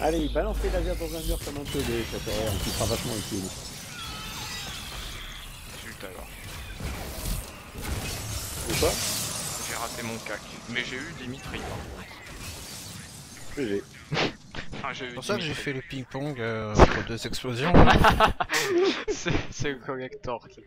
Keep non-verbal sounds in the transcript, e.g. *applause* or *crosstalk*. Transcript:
Allez, balance les lasers dans un mur comme un peu de ça un qui sera vachement utile. Zut alors. Ou quoi J'ai raté mon cac. Mais j'ai eu Dimitri *laughs* ah, C'est pour ça que j'ai fait le ping-pong euh, *laughs* entre deux explosions. C'est le collector qui.